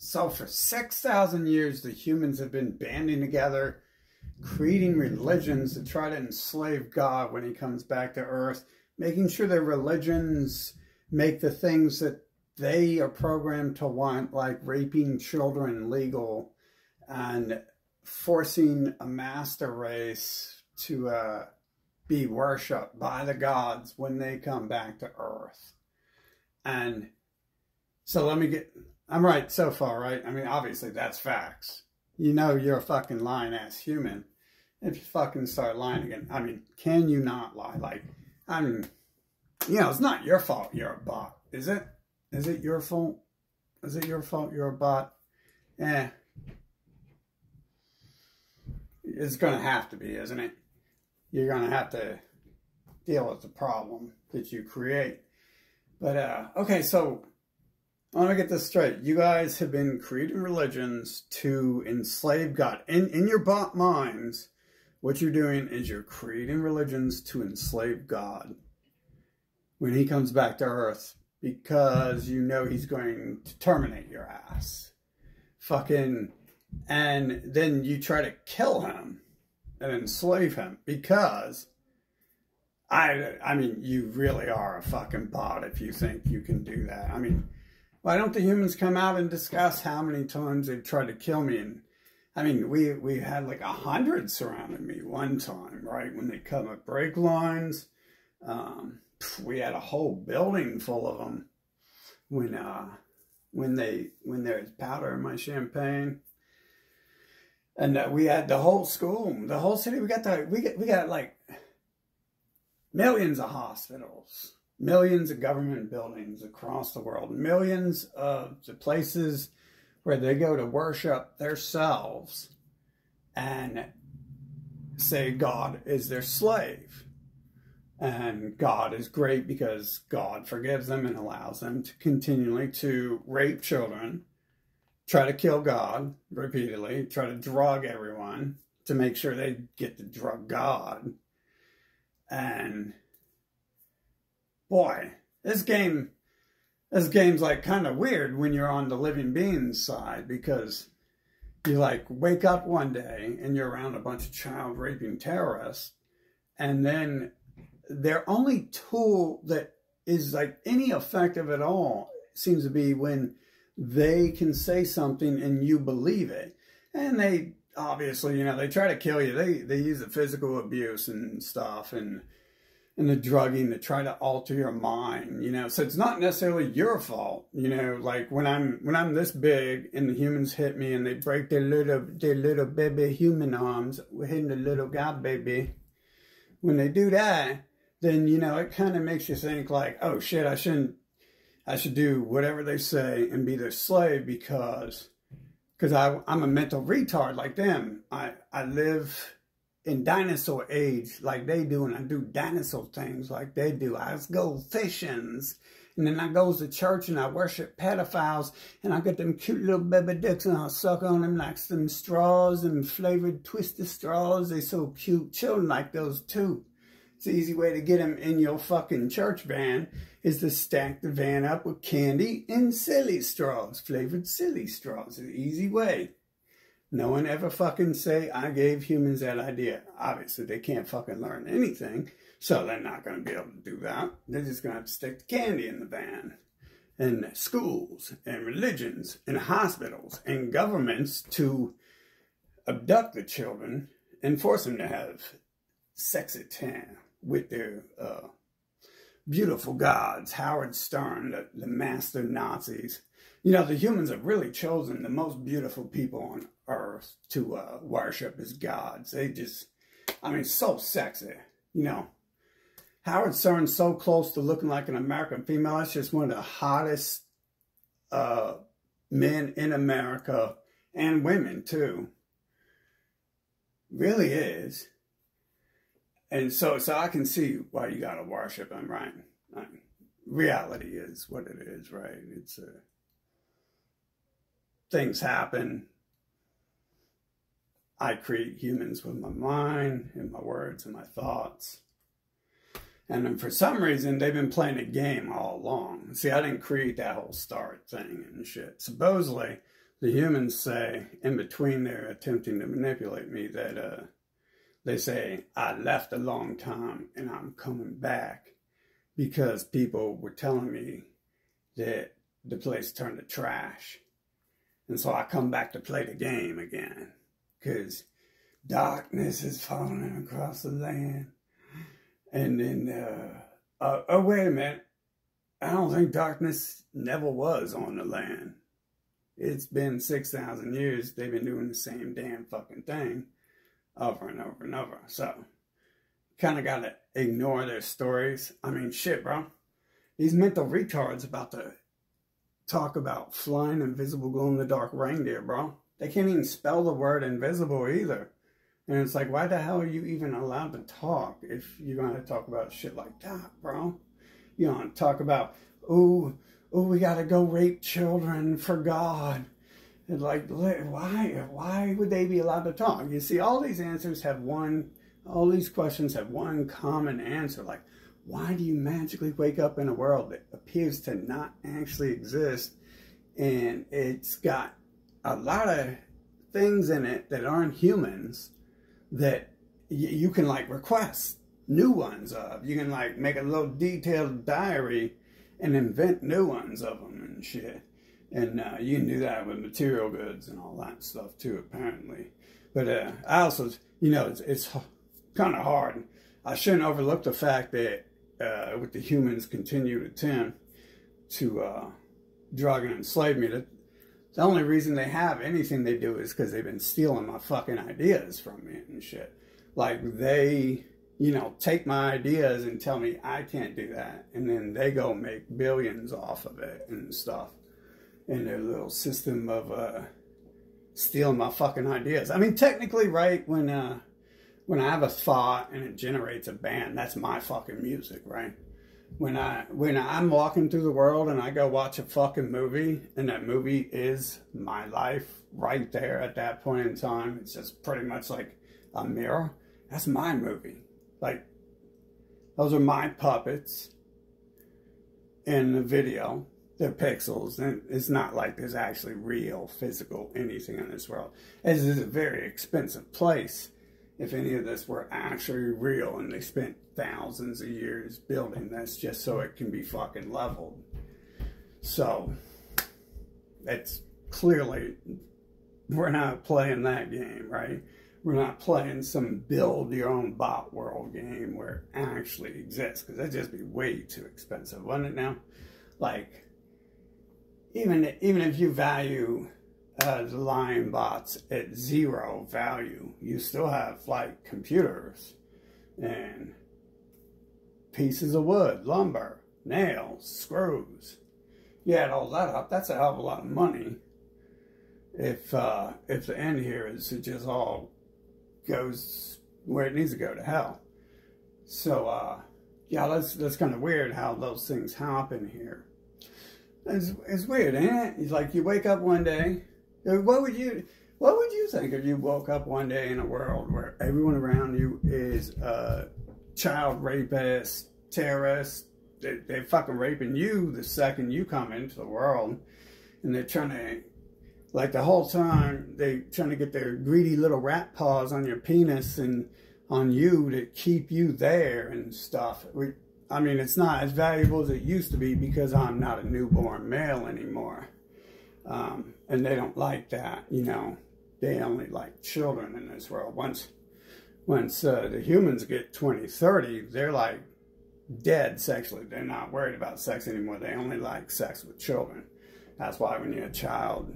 So for 6,000 years, the humans have been banding together, creating religions to try to enslave God when he comes back to earth, making sure their religions make the things that they are programmed to want, like raping children legal and forcing a master race to uh, be worshipped by the gods when they come back to earth. And so let me get, I'm right so far, right? I mean, obviously that's facts. You know you're a fucking lying ass human if you fucking start lying again. I mean, can you not lie? Like, I mean, you know, it's not your fault you're a bot, is it? Is it your fault? Is it your fault you're a bot? Eh. It's going to have to be, isn't it? You're going to have to deal with the problem that you create. But, uh, okay, so I want to get this straight. You guys have been creating religions to enslave God. In, in your bot minds, what you're doing is you're creating religions to enslave God when he comes back to earth because you know he's going to terminate your ass. Fucking, and then you try to kill him and enslave him because I, I mean, you really are a fucking bot if you think you can do that. I mean, why don't the humans come out and discuss how many times they've tried to kill me? And I mean, we we had like a hundred surrounding me one time, right? When they cut my brake lines, um, we had a whole building full of them. When uh, when they when there's powder in my champagne, and uh, we had the whole school, the whole city. We got the we got we got like millions of hospitals millions of government buildings across the world, millions of the places where they go to worship themselves and say God is their slave. And God is great because God forgives them and allows them to continually to rape children, try to kill God repeatedly, try to drug everyone to make sure they get to drug God. And boy, this game, this game's like kind of weird when you're on the living beings side because you like wake up one day and you're around a bunch of child raping terrorists, and then their only tool that is like any effective at all seems to be when they can say something and you believe it. And they obviously, you know, they try to kill you. They they use the physical abuse and stuff and and the drugging to try to alter your mind, you know. So it's not necessarily your fault, you know. Like when I'm when I'm this big and the humans hit me and they break their little their little baby human arms, we're hitting the little god baby. When they do that, then you know it kind of makes you think like, oh shit, I shouldn't, I should do whatever they say and be their slave because, because I I'm a mental retard like them. I I live in dinosaur age like they do and I do dinosaur things like they do. I go fishing and then I goes to church and I worship pedophiles and I get them cute little baby dicks and I suck on them like some straws and flavored twisted straws. They so cute. Children like those too. It's the easy way to get them in your fucking church van is to stack the van up with candy and silly straws, flavored silly straws. It's an easy way. No one ever fucking say, I gave humans that idea. Obviously, they can't fucking learn anything, so they're not going to be able to do that. They're just going to have to stick candy in the van. And schools, and religions, and hospitals, and governments to abduct the children and force them to have sexy time with their uh, beautiful gods, Howard Stern, the, the master Nazis. You know, the humans have really chosen the most beautiful people on earth to uh, worship as gods. They just, I mean, so sexy, you know. Howard Stern's so close to looking like an American female. That's just one of the hottest uh, men in America and women, too. Really is. And so, so I can see why you got to worship him, right? I mean, reality is what it is, right? It's uh, things happen I create humans with my mind and my words and my thoughts. And then for some reason, they've been playing a game all along. See, I didn't create that whole start thing and shit. Supposedly, the humans say, in between they're attempting to manipulate me, that uh, they say, I left a long time and I'm coming back because people were telling me that the place turned to trash. And so I come back to play the game again because darkness is falling across the land. And then, uh, uh, oh, wait a minute. I don't think darkness never was on the land. It's been 6,000 years. They've been doing the same damn fucking thing over and over and over. So, kind of got to ignore their stories. I mean, shit, bro. These mental retards about to talk about flying invisible glow in the dark reindeer, bro. They can't even spell the word invisible either. And it's like, why the hell are you even allowed to talk if you're going to talk about shit like that, bro? You know, talk about, oh, oh, we got to go rape children for God. And like, why, why would they be allowed to talk? You see, all these answers have one, all these questions have one common answer. Like, why do you magically wake up in a world that appears to not actually exist? And it's got a lot of things in it that aren't humans that you can like request new ones of. You can like make a little detailed diary and invent new ones of them and shit. And uh, you can do that with material goods and all that stuff too, apparently. But uh, I also, you know, it's, it's kind of hard. I shouldn't overlook the fact that uh, with the humans' continued attempt to uh, drug and enslave me, that the only reason they have anything they do is because they've been stealing my fucking ideas from me and shit. Like they, you know, take my ideas and tell me I can't do that, and then they go make billions off of it and stuff in their little system of uh, stealing my fucking ideas. I mean, technically, right when uh, when I have a thought and it generates a band, that's my fucking music, right? When I when I'm walking through the world and I go watch a fucking movie and that movie is my life right there at that point in time, it's just pretty much like a mirror. That's my movie. Like those are my puppets in the video they're pixels, and it's not like there's actually real physical anything in this world. This is a very expensive place. If any of this were actually real, and they spent thousands of years building this just so it can be fucking leveled. So, it's clearly, we're not playing that game, right? We're not playing some build your own bot world game where it actually exists, because that'd just be way too expensive, wouldn't it now? Like, even even if you value uh, Lion bots at zero value, you still have like computers and pieces of wood, lumber, nails, screws. You add all that up, that's a hell of a lot of money. If uh, if the end here is it just all goes where it needs to go to hell. So uh, yeah, that's that's kind of weird how those things happen here. It's, it's weird, ain't it? It's like you wake up one day. What would you What would you think if you woke up one day in a world where everyone around you is a child rapist, terrorist? They, they're fucking raping you the second you come into the world, and they're trying to, like the whole time, they're trying to get their greedy little rat paws on your penis and on you to keep you there and stuff. We, I mean, it's not as valuable as it used to be because I'm not a newborn male anymore. Um, and they don't like that, you know. They only like children in this world. Once, once uh, the humans get 20, 30, they're like dead sexually. They're not worried about sex anymore. They only like sex with children. That's why when you're a child,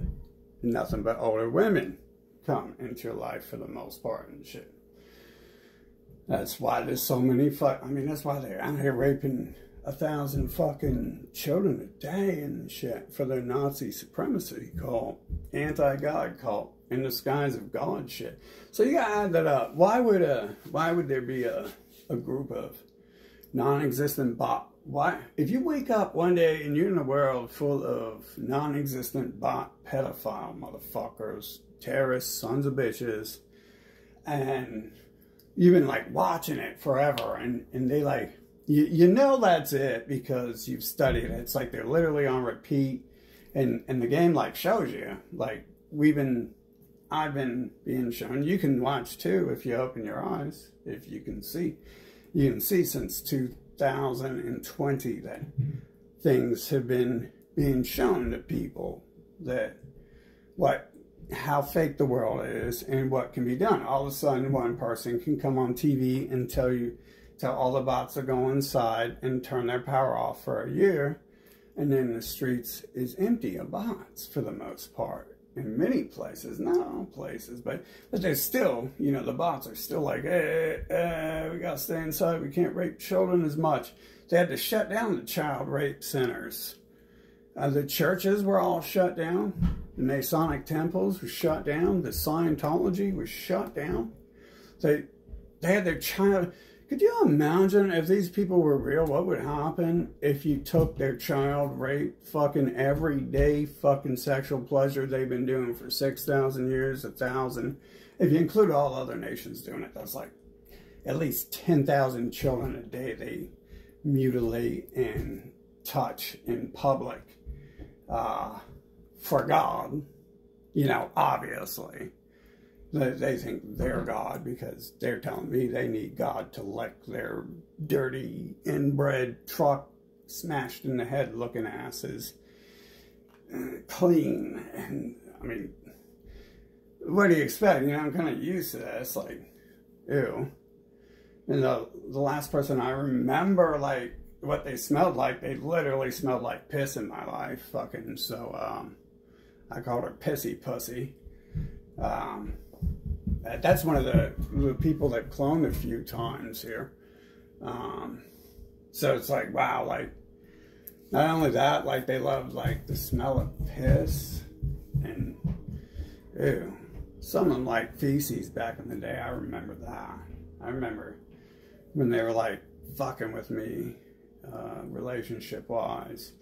nothing but older women come into your life for the most part and shit. That's why there's so many fuck. I mean, that's why they're out here raping a thousand fucking children a day and shit for their Nazi supremacy cult, anti-God cult, in the skies of God shit. So you gotta add that up. Why would uh why would there be a a group of non-existent bot why if you wake up one day and you're in a world full of non-existent bot pedophile motherfuckers, terrorists, sons of bitches, and you've been like watching it forever and, and they like, you, you know that's it because you've studied it. It's like they're literally on repeat and, and the game like shows you like we've been, I've been being shown. You can watch too if you open your eyes, if you can see. You can see since 2020 that things have been being shown to people that what how fake the world is and what can be done. All of a sudden, one person can come on TV and tell you, tell all the bots to go inside and turn their power off for a year, and then the streets is empty of bots for the most part. In many places, not all places, but but there's still, you know, the bots are still like, hey, hey, we gotta stay inside. We can't rape children as much. They had to shut down the child rape centers. Uh, the churches were all shut down the Masonic temples were shut down. The Scientology was shut down. They, they had their child. Could you imagine if these people were real? What would happen if you took their child rape, fucking everyday fucking sexual pleasure they've been doing for 6,000 years, a thousand? If you include all other nations doing it, that's like at least 10,000 children a day they mutilate and touch in public. Uh, for God, you know, obviously. They, they think they're God because they're telling me they need God to lick their dirty, inbred truck smashed in the head looking asses uh, clean. And I mean, what do you expect? You know, I'm kind of used to this. Like, ew. And the, the last person I remember, like, what they smelled like, they literally smelled like piss in my life. Fucking, so, um, I called her Pissy Pussy. Um, that's one of the, the, people that cloned a few times here. Um, so it's like, wow, like, not only that, like, they love, like, the smell of piss. And, ew. Some of them like feces back in the day. I remember that. I remember when they were, like, fucking with me, uh, relationship-wise.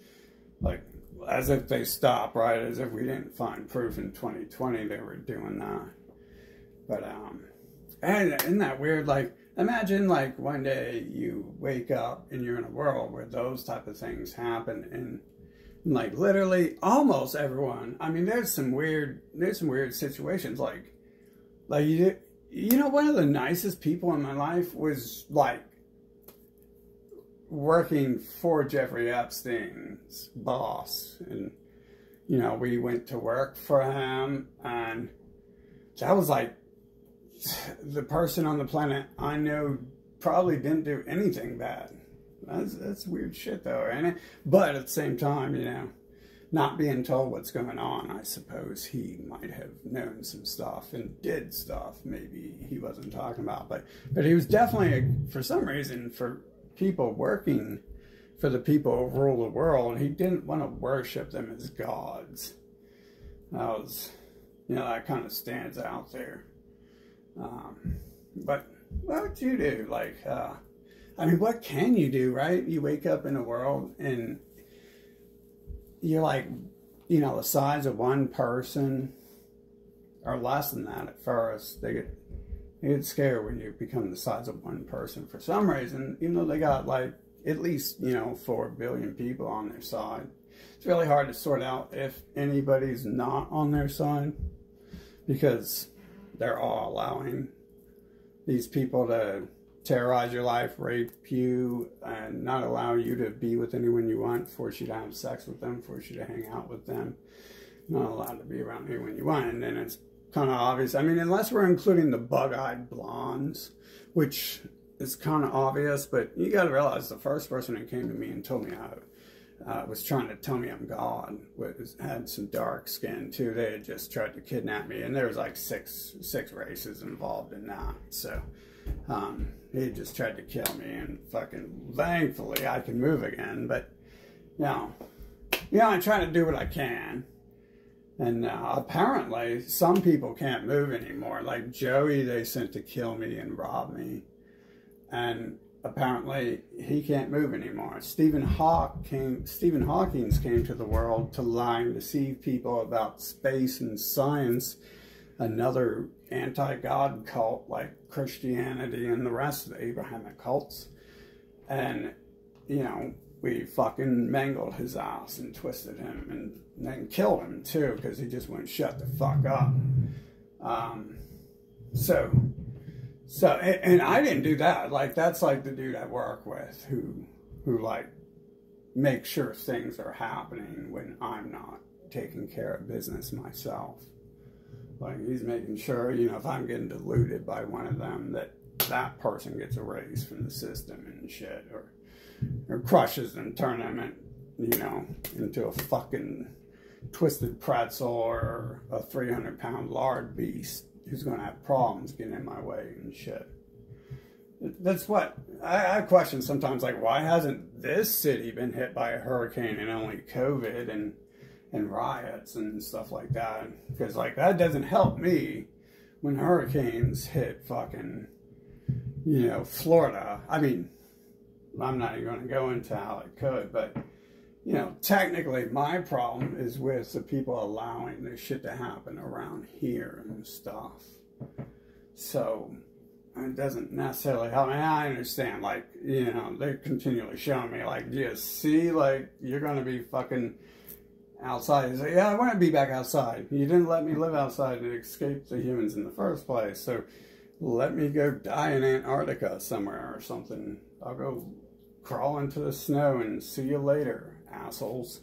Like, as if they stop, right? As if we didn't find proof in 2020 they were doing that. But, um, and isn't that weird? Like, imagine like one day you wake up and you're in a world where those type of things happen and like literally almost everyone. I mean, there's some weird, there's some weird situations like, like you, you know, one of the nicest people in my life was like working for Jeffrey Epstein's boss. And, you know, we went to work for him, and that was like the person on the planet I know probably didn't do anything bad. That's, that's weird shit, though, ain't it? But at the same time, you know, not being told what's going on, I suppose he might have known some stuff and did stuff maybe he wasn't talking about. But but he was definitely, a, for some reason, for people working for the people who rule the world. He didn't want to worship them as gods. That was, you know, that kind of stands out there. Um, but what would you do? Like, uh, I mean, what can you do, right? You wake up in a world and you're like, you know, the size of one person or less than that at first. They get you get scared when you become the size of one person for some reason, even though they got like at least, you know, 4 billion people on their side. It's really hard to sort out if anybody's not on their side because they're all allowing these people to terrorize your life, rape you, and not allow you to be with anyone you want, force you to have sex with them, force you to hang out with them, not allowed to be around anyone you want. And then it's kind of obvious. I mean, unless we're including the bug-eyed blondes, which is kind of obvious, but you got to realize the first person that came to me and told me I uh, was trying to tell me I'm God was had some dark skin too. They had just tried to kidnap me, and there was like six six races involved in that. So um, he just tried to kill me, and fucking thankfully I can move again. But you know, you know, I'm trying to do what I can. And uh, apparently, some people can't move anymore. Like Joey, they sent to kill me and rob me. And apparently, he can't move anymore. Stephen Hawk came. Stephen Hawking's came to the world to lie and deceive people about space and science. Another anti-God cult like Christianity and the rest of the Abrahamic cults. And, you know, we fucking mangled his ass and twisted him and then killed him too because he just wouldn't shut the fuck up. Um, so, so, and, and, I didn't do that. Like that's like the dude I work with who, who like makes sure things are happening when I'm not taking care of business myself. Like he's making sure, you know, if I'm getting diluted by one of them, that that person gets erased from the system and shit, or or crushes them, turn them, in, you know, into a fucking twisted pretzel or a 300 pound lard beast who's going to have problems getting in my way and shit. That's what I, I question sometimes. Like, why hasn't this city been hit by a hurricane and only COVID and and riots and stuff like that? Because like that doesn't help me when hurricanes hit fucking you know Florida. I mean, I'm not even going to go into how it could, but you know, technically my problem is with the people allowing this shit to happen around here and stuff. So it doesn't necessarily help me. I understand, like, you know, they're continually showing me, like, do you see, like, you're going to be fucking outside. Like, yeah, I want to be back outside. You didn't let me live outside and escape the humans in the first place. So let me go die in Antarctica somewhere or something. I'll go crawl into the snow and see you later, assholes.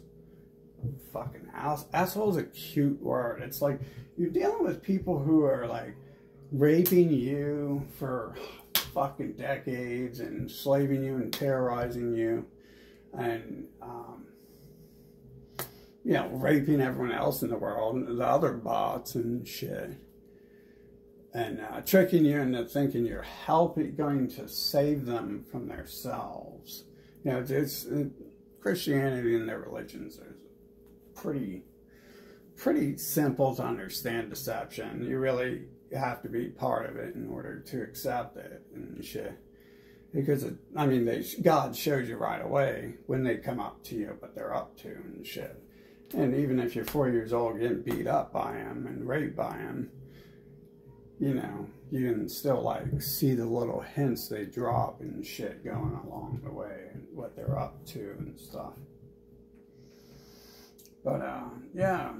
Fucking ass. Asshole is a cute word. It's like you're dealing with people who are like raping you for fucking decades and enslaving you and terrorizing you and um, you know raping everyone else in the world the other bots and shit and uh, tricking you into thinking you're helping going to save them from themselves you know it's, it, christianity and their religions are pretty pretty simple to understand deception you really have to be part of it in order to accept it and shit. Because it, I mean, they God shows you right away when they come up to you, what they're up to and shit. And even if you're four years old getting beat up by him and raped by him, you know, you can still like see the little hints they drop and shit going along the way and what they're up to and stuff. But uh, yeah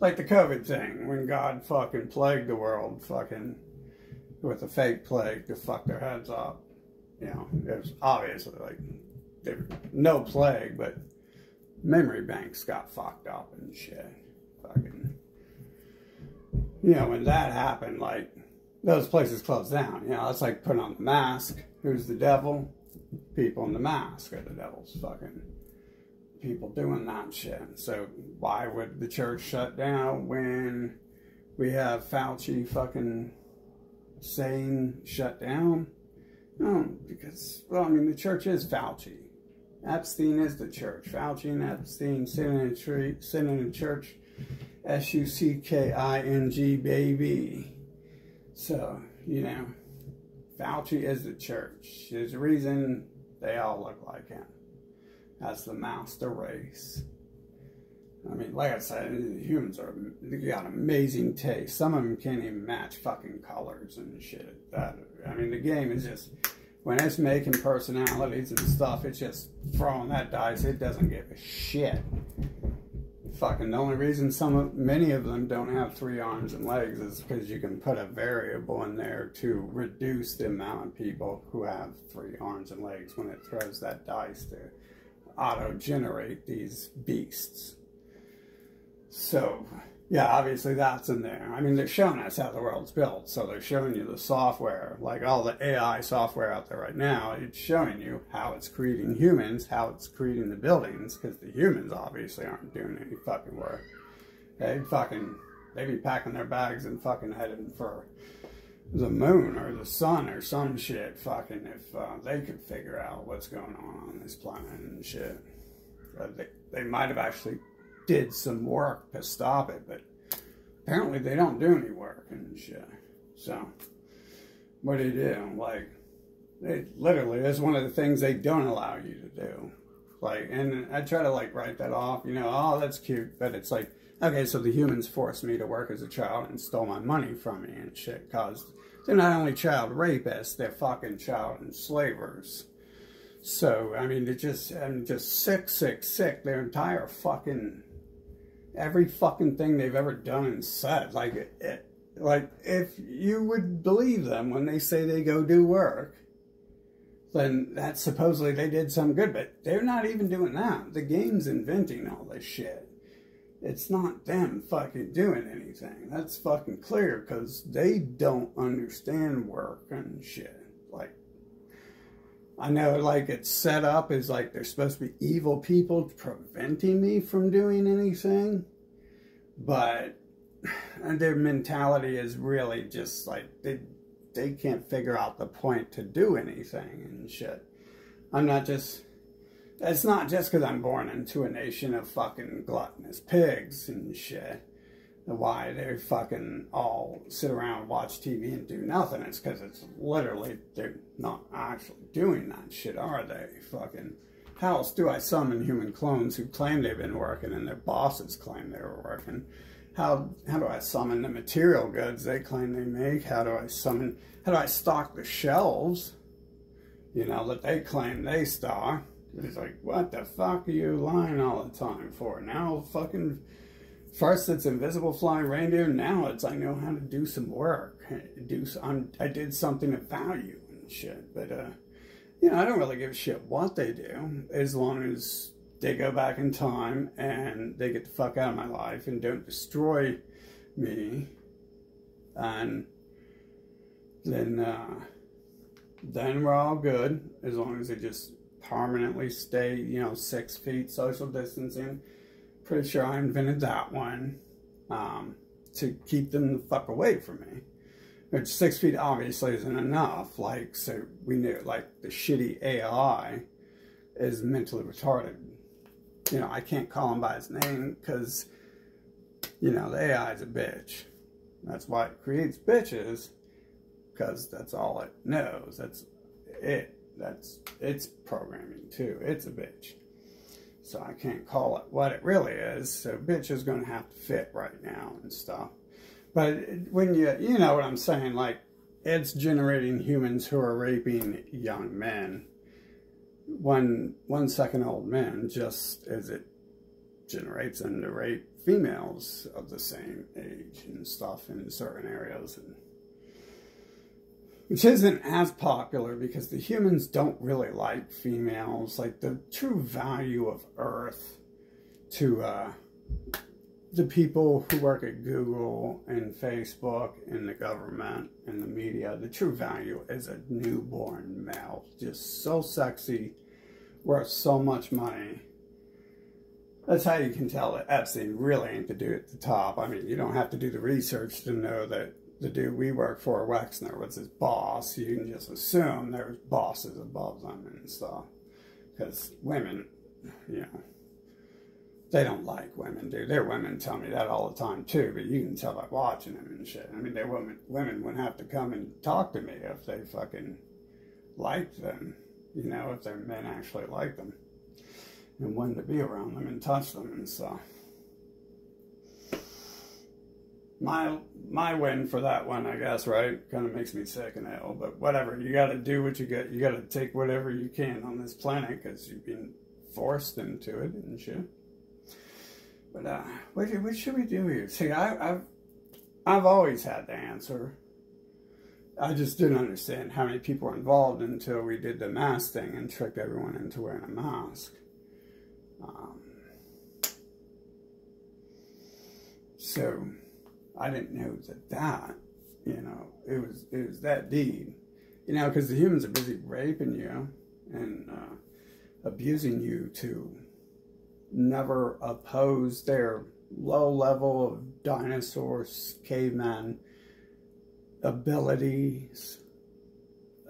like the COVID thing when God fucking plagued the world fucking with a fake plague to fuck their heads up. You know, it was obviously like there no plague, but memory banks got fucked up and shit. Fucking, you know, when that happened, like those places closed down. You know, it's like putting on the mask. Who's the devil? People in the mask are the devil's fucking people doing that shit. So why would the church shut down when we have Fauci fucking saying shut down? No, because, well, I mean, the church is Fauci. Epstein is the church. Fauci and Epstein sitting in sitting in a church. S-U-C-K-I-N-G, baby. So, you know, Fauci is the church. There's a reason they all look like him That's the master race. I mean, like I said, humans are they got amazing taste. Some of them can't even match fucking colors and shit. That I mean, the game is just when it's making personalities and stuff, it's just throwing that dice. It doesn't give a shit. Fucking the only reason some of many of them don't have three arms and legs is because you can put a variable in there to reduce the amount of people who have three arms and legs when it throws that dice to auto-generate these beasts. So, yeah, obviously that's in there. I mean, they're showing us how the world's built, so they're showing you the software, like all the AI software out there right now. It's showing you how it's creating humans, how it's creating the buildings, because the humans obviously aren't doing any fucking work. They fucking, they be packing their bags and fucking heading for the moon or the sun or some shit fucking if uh, they could figure out what's going on on this planet and shit. They, they might have actually did some work to stop it, but apparently they don't do any work and shit. So, what do you do? Like, it literally is one of the things they don't allow you to do. Like, and I try to like write that off, you know, oh, that's cute, but it's like, okay, so the humans forced me to work as a child and stole my money from me and shit, caused they're not only child rapists, they're fucking child enslavers. So, I mean, they're just, I'm just sick, sick, sick. Their entire fucking every fucking thing they've ever done and said. Like, it, like if you would believe them when they say they go do work, then that's supposedly they did some good, but they're not even doing that. The game's inventing all this shit. It's not them fucking doing anything. That's fucking clear because they don't understand work and shit. I know, like, it's set up as like there's supposed to be evil people preventing me from doing anything, but their mentality is really just like they they can't figure out the point to do anything and shit. I'm not just. It's not just because I'm born into a nation of fucking gluttonous pigs and shit. Why they fucking all sit around, watch TV, and do nothing. It's because it's literally they're not actually doing that shit, are they? Fucking. How else do I summon human clones who claim they've been working and their bosses claim they were working? How, how do I summon the material goods they claim they make? How do I summon, how do I stock the shelves, you know, that they claim they stock? It's like, what the fuck are you lying all the time for? Now fucking, first it's invisible flying reindeer, now it's I know how to do some work. Do I'm, I did something of value and shit. But, uh, you know, I don't really give a shit what they do as long as they go back in time and they get the fuck out of my life and don't destroy me. And then, uh, then we're all good as long as they just permanently stay, you know, six feet social distancing. Pretty sure I invented that one um, to keep them the fuck away from me. Which six feet obviously isn't enough. Like, so we knew, like, the shitty AI is mentally retarded you know, I can't call him by his name because, you know, the AI is a bitch. That's why it creates bitches because that's all it knows. That's it. That's its programming too. It's a bitch. So I can't call it what it really is. So bitch is going to have to fit right now and stuff. But when you, you know what I'm saying, like it's generating humans who are raping young men one one second old men just as it generates them to rape females of the same age and stuff in certain areas and which isn't as popular because the humans don't really like females like the true value of earth to uh, the people who work at Google and Facebook and the government and the media, the true value is a newborn male. Just so sexy, worth so much money. That's how you can tell that Epstein really ain't the dude at the top. I mean, you don't have to do the research to know that the dude we work for, Wexner, was his boss. You can just assume there's bosses above them and stuff. Because women, you know, they don't like women, dude. Their women tell me that all the time too, but you can tell by watching them and shit. I mean, their women women wouldn't have to come and talk to me if they fucking liked them, you know, if their men actually liked them and wanted to be around them and touch them and stuff. My my win for that one, I guess, right? Kind of makes me sick and ill, but whatever. You got to do what you get. You got to take whatever you can on this planet because you've been forced into it, didn't you? But uh, what, what should we do here? See, I, I've I've always had the answer. I just didn't understand how many people were involved until we did the mask thing and tricked everyone into wearing a mask. Um, so I didn't know that that, you know, it was it was that deed, you know, because the humans are busy raping you and uh, abusing you to never oppose their low level of dinosaurs, caveman abilities,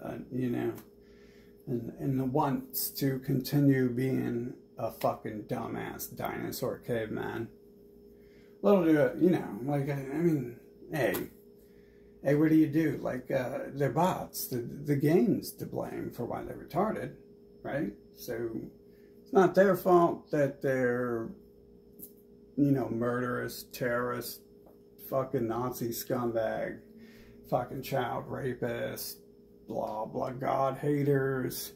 uh, you know, and, and the wants to continue being a fucking dumbass dinosaur caveman. Little do you know, like, I, I mean, hey, hey, what do you do? Like, uh, they're bots. The, the game's to blame for why they're retarded, right? So it's not their fault that they're, you know, murderous, terrorist, fucking Nazi scumbag, fucking child rapist, blah, blah, God haters,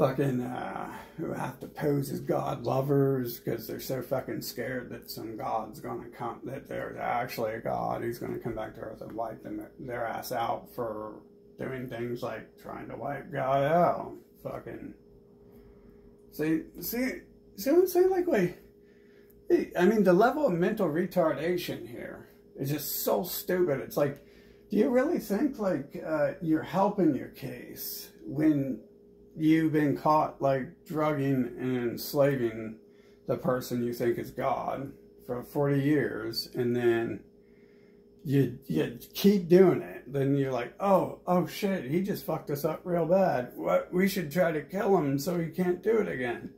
fucking uh, who have to pose as god lovers because they're so fucking scared that some god's gonna come that there's actually a god who's gonna come back to earth and wipe them their ass out for doing things like trying to wipe god out. Fucking see see see what i'm saying? Like wait i mean the level of mental retardation here is just so stupid. It's like do you really think like uh, you're helping your case when you've been caught like drugging and enslaving the person you think is God for 40 years and then you you keep doing it. Then you're like oh oh shit he just fucked us up real bad. What we should try to kill him so he can't do it again.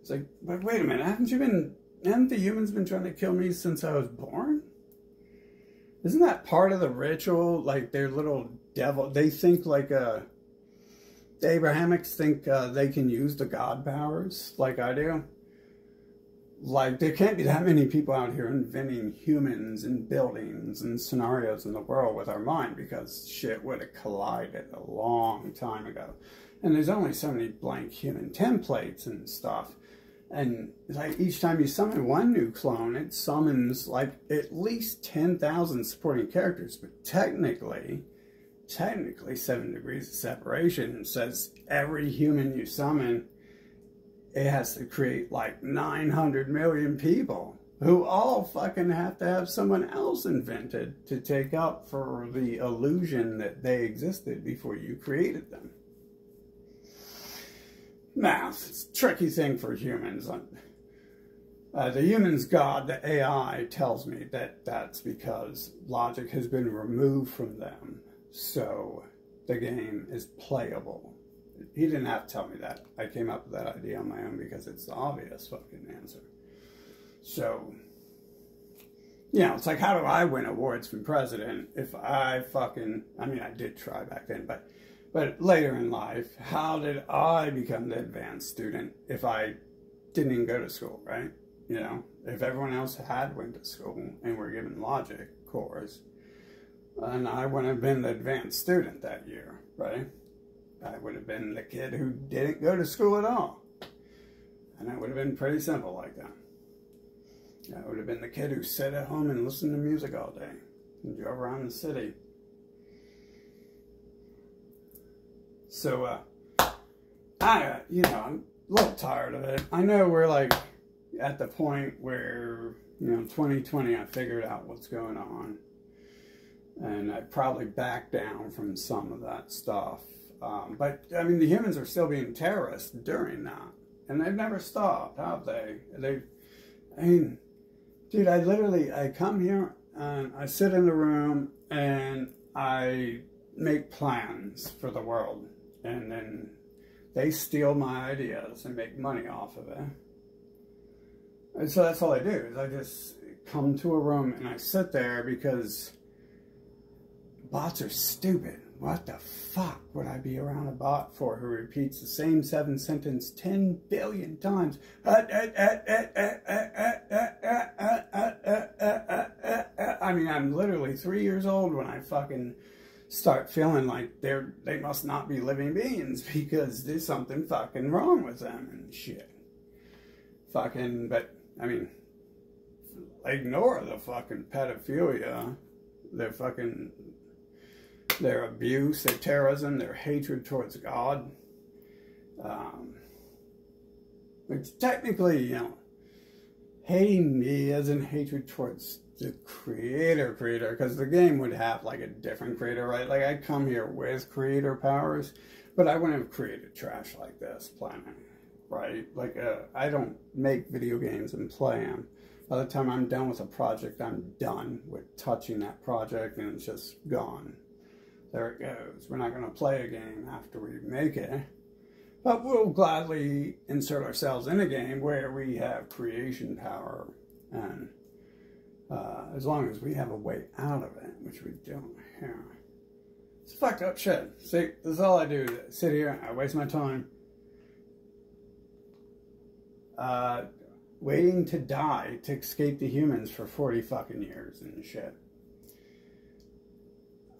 It's like but wait a minute haven't you been haven't the humans been trying to kill me since I was born? Isn't that part of the ritual? Like their little devil they think like a the Abrahamics think uh, they can use the God powers like I do. Like, there can't be that many people out here inventing humans and buildings and scenarios in the world with our mind because shit would have collided a long time ago. And there's only so many blank human templates and stuff. And like each time you summon one new clone, it summons like at least 10,000 supporting characters. But technically, technically seven degrees of separation says every human you summon it has to create like 900 million people who all fucking have to have someone else invented to take up for the illusion that they existed before you created them. Math, it's a tricky thing for humans. Uh, the human's God, the AI, tells me that that's because logic has been removed from them so the game is playable. He didn't have to tell me that. I came up with that idea on my own because it's the obvious fucking answer. So, you know, it's like, how do I win awards from president if I fucking, I mean, I did try back then, but, but later in life, how did I become the advanced student if I didn't even go to school, right? You know, if everyone else had went to school and were given logic cores, and I wouldn't have been the advanced student that year, right? I would have been the kid who didn't go to school at all. And it would have been pretty simple like that. I would have been the kid who sat at home and listened to music all day and drove around the city. So, uh, I, you know, I'm a little tired of it. I know we're like at the point where, you know, 2020, I figured out what's going on and I probably back down from some of that stuff. Um, but I mean, the humans are still being terrorists during that, and they've never stopped, have they? They, I mean, dude, I literally I come here and I sit in the room and I make plans for the world, and then they steal my ideas and make money off of it. And so that's all I do is I just come to a room and I sit there because Bots are stupid. What the fuck would I be around a bot for who repeats the same seven sentence 10 billion times? I mean, I'm literally three years old when I fucking start feeling like they're, they must not be living beings because there's something fucking wrong with them and shit. Fucking, but, I mean, ignore the fucking pedophilia. They're fucking their abuse, their terrorism, their hatred towards God. Um, which technically, you know, hating me as in hatred towards the creator creator, because the game would have like a different creator, right? Like I come here with creator powers, but I wouldn't have created trash like this planet, right? Like uh, I don't make video games and play them. By the time I'm done with a project, I'm done with touching that project and it's just gone there it goes. We're not going to play a game after we make it, but we'll gladly insert ourselves in a game where we have creation power, and uh, as long as we have a way out of it, which we don't here. It's fucked up shit. See, this is all I do. Sit here, I waste my time. Uh, waiting to die to escape the humans for 40 fucking years and shit.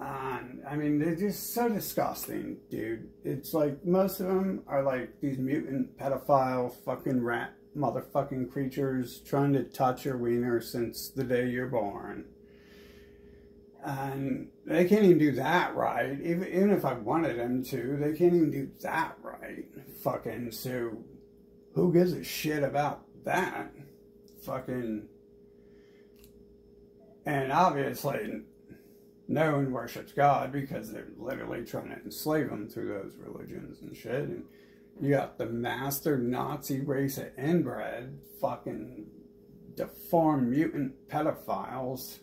On. I mean, they're just so disgusting, dude. It's like most of them are like these mutant pedophile fucking rat motherfucking creatures trying to touch your wiener since the day you're born. And they can't even do that right. Even, even if I wanted them to, they can't even do that right. Fucking, so who gives a shit about that? Fucking. And obviously, no one worships God because they're literally trying to enslave them through those religions and shit. And you got the master Nazi race of inbred, fucking deformed mutant pedophiles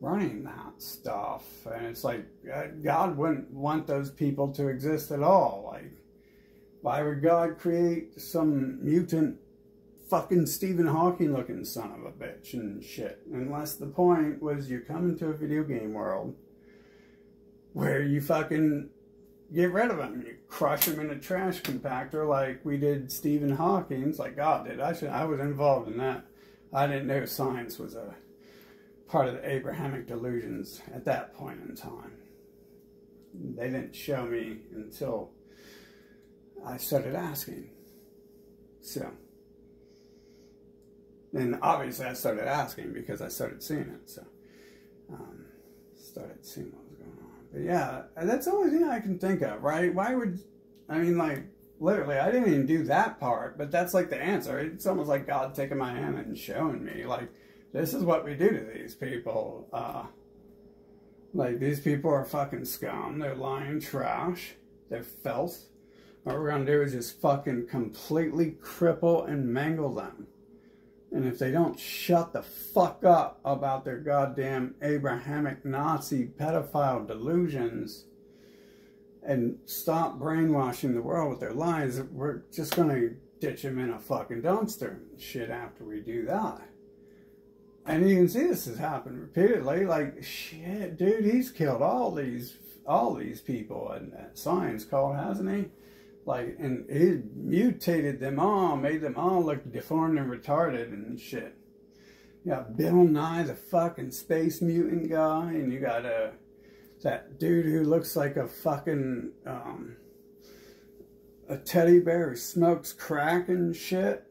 running that stuff. And it's like, uh, God wouldn't want those people to exist at all. Like, why would God create some mutant fucking Stephen Hawking looking son of a bitch and shit? Unless the point was you come into a video game world where you fucking get rid of them. You crush them in a trash compactor like we did Stephen Hawking's, like God did. I, should, I was involved in that. I didn't know science was a part of the Abrahamic delusions at that point in time. They didn't show me until I started asking. So, and obviously I started asking because I started seeing it. So, um, started seeing what was going on. But yeah, that's the only thing I can think of, right? Why would, I mean, like, literally, I didn't even do that part, but that's like the answer. It's almost like God taking my hand and showing me, like, this is what we do to these people. Uh, like, these people are fucking scum. They're lying trash. They're filth. What we're going to do is just fucking completely cripple and mangle them. And if they don't shut the fuck up about their goddamn Abrahamic Nazi pedophile delusions and stop brainwashing the world with their lies, we're just going to ditch them in a fucking dumpster and shit after we do that. And you can see this has happened repeatedly. Like, shit, dude, he's killed all these all these people at science called, hasn't he? Like, and he mutated them all, made them all look deformed and retarded and shit. You got Bill Nye, the fucking space mutant guy, and you got a uh, that dude who looks like a fucking um, a teddy bear who smokes crack and shit.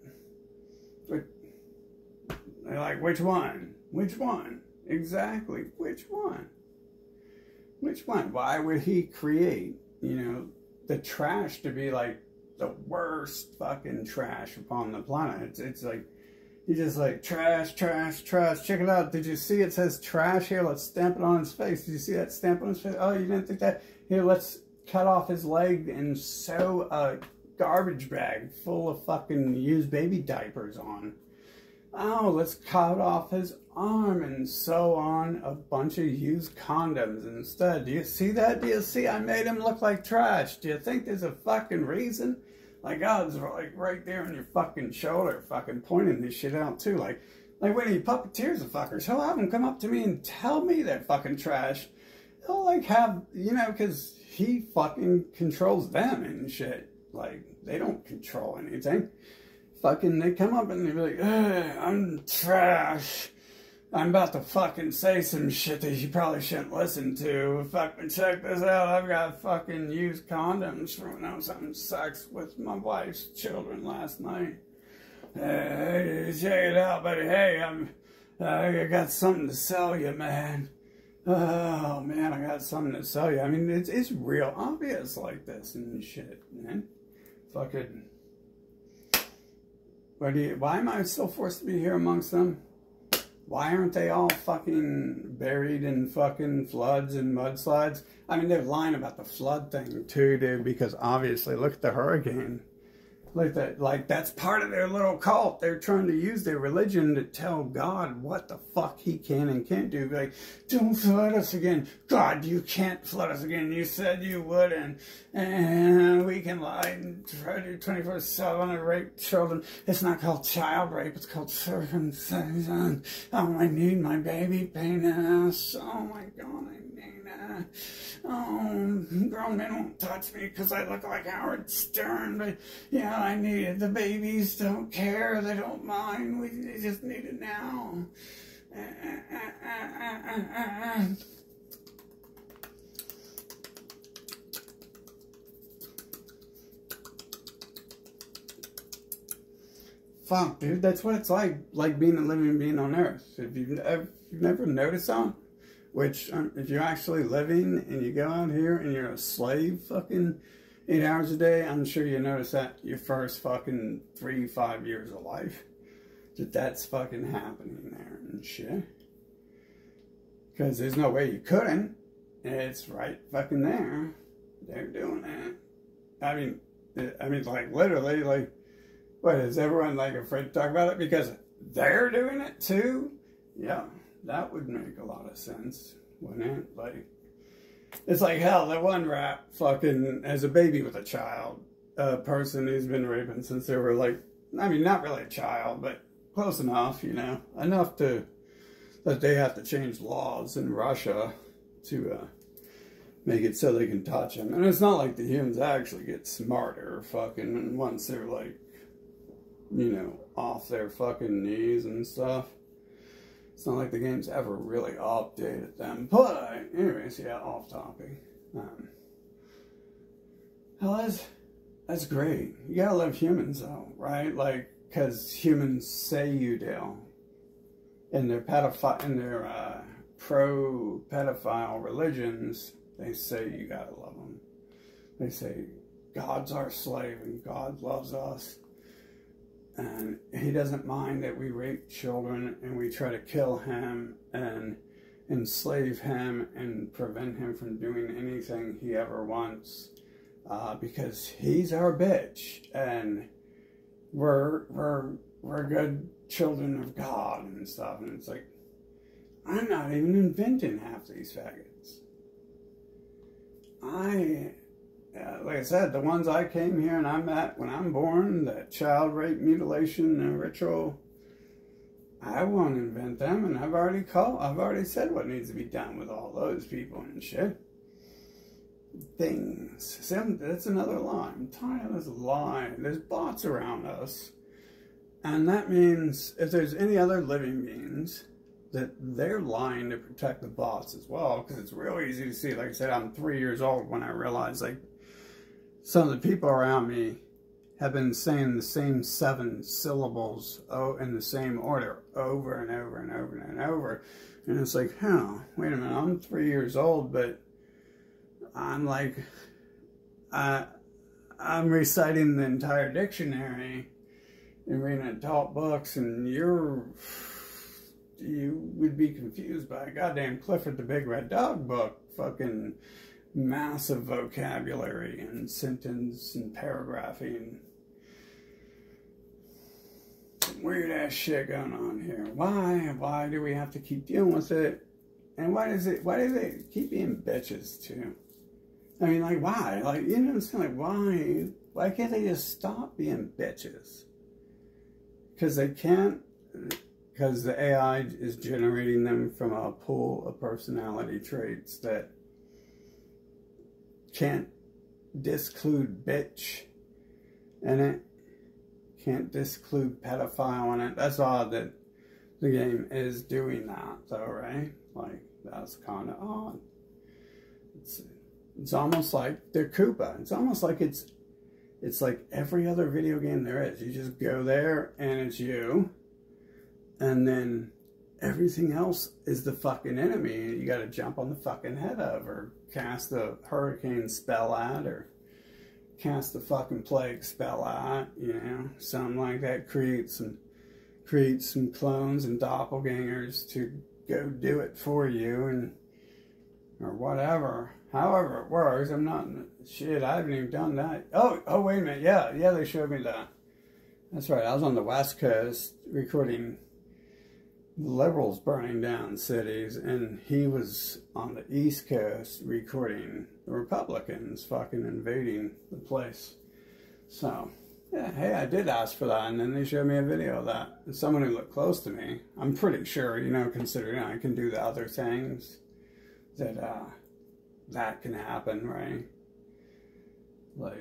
But They're like, which one? Which one? Exactly, which one? Which one? Why would he create, you know, the trash to be like the worst fucking trash upon the planet? It's, it's like, he's just like, trash, trash, trash. Check it out. Did you see it says trash here? Let's stamp it on his face. Did you see that stamp on his face? Oh, you didn't think that? Here, let's cut off his leg and sew a garbage bag full of fucking used baby diapers on oh, let's cut off his arm and sew on a bunch of used condoms instead. Do you see that? Do you see I made him look like trash? Do you think there's a fucking reason? Like God's like right there on your fucking shoulder, fucking pointing this shit out too. Like, like when he puppeteers the fuckers, he'll have them come up to me and tell me they're fucking trash. He'll like have, you know, because he fucking controls them and shit. Like, they don't control anything fucking, they come up and they are like, I'm trash. I'm about to fucking say some shit that you probably shouldn't listen to. Fucking check this out. I've got fucking used condoms from when I was having sex with my wife's children last night. Hey, check it out, buddy. Hey, I'm, uh, I got something to sell you, man. Oh, man, I got something to sell you. I mean, it's, it's real obvious like this and shit, man. Fucking why am I still forced to be here amongst them? Why aren't they all fucking buried in fucking floods and mudslides? I mean, they're lying about the flood thing too, dude, because obviously, look at the hurricane like that like that's part of their little cult. They're trying to use their religion to tell god what the fuck he can and can't do. Like don't flood us again. God you can't flood us again. You said you would and and we can lie and try to do 24 7 and rape children. It's not called child rape. It's called circumcision. Oh i need my baby penis. Oh my god i oh, oh grown men won't touch me because I look like Howard Stern, but yeah, I need it. The babies don't care. They don't mind. We, they just need it now. Fuck, dude, that's what it's like, like being a living being on Earth. If you've, if you've never noticed that, which um, if you're actually living and you go out here and you're a slave fucking eight hours a day, I'm sure you notice that your first fucking three, five years of life. That that's fucking happening there and shit. Because there's no way you couldn't. It's right fucking there. They're doing that. I mean, I mean, like literally, like, what is everyone like afraid to talk about it because they're doing it too? Yeah, that would make a lot of sense, wouldn't it? Like, it's like hell. That one rap fucking as a baby with a child, a person who's been raping since they were like, I mean, not really a child, but close enough, you know, enough to that they have to change laws in Russia to uh, make it so they can touch them. And it's not like the humans actually get smarter, fucking, once they're like, you know, off their fucking knees and stuff. It's not like the game's ever really updated them. But, anyways, yeah, off topic. Um, hell, that's, that's great. You gotta love humans, though, right? Like, because humans say you do. In their pedophile, in their uh, pro pedophile religions, they say you gotta love them. They say God's our slave and God loves us. And he doesn't mind that we rape children and we try to kill him and enslave him and prevent him from doing anything he ever wants. Uh, because he's our bitch and we're we're we're good children of God and stuff. And it's like I'm not even inventing half these faggots. I, uh, like I said, the ones I came here and I met when I'm born, the child rape mutilation and ritual, I won't invent them, and I've already called, I've already said what needs to be done with all those people and shit. Things. See, that's another lie. I'm tired of this. There's bots around us. And that means if there's any other living beings, that they're lying to protect the bots as well because it's real easy to see. Like I said, I'm three years old when I realized like some of the people around me have been saying the same seven syllables oh in the same order over and over and over and over. And it's like, huh, wait a minute, I'm three years old, but I'm like, I, I'm reciting the entire dictionary and reading adult books, and you're you would be confused by a goddamn Clifford the Big Red Dog book. Fucking massive vocabulary and sentence and paragraphing. Weird ass shit going on here. Why? Why do we have to keep dealing with it? And why does it? Why do they keep being bitches too? I mean, like, why? Like, you know, what I'm saying? like, why? Why can't they just stop being bitches? Because they can't because the AI is generating them from a pool of personality traits that can't disclude bitch in it, can't disclude pedophile in it. That's odd that the game is doing that, though, right? Like, that's kind of odd. It's, it's almost like they're Koopa. It's almost like it's it's like every other video game there is. You just go there and it's you and then everything else is the fucking enemy. You got to jump on the fucking head of, or cast the hurricane spell out, or cast the fucking plague spell out. You know, something like that. Create some, create some clones and doppelgangers to go do it for you, and or whatever. However it works, I'm not shit. I haven't even done that. Oh, oh, wait a minute. Yeah, yeah, they showed me that. That's right. I was on the West Coast recording liberals burning down cities, and he was on the East Coast recording the Republicans fucking invading the place. So, yeah, hey, I did ask for that, and then they showed me a video of that. Someone who looked close to me, I'm pretty sure, you know, considering I can do the other things, that uh, that can happen, right? Like,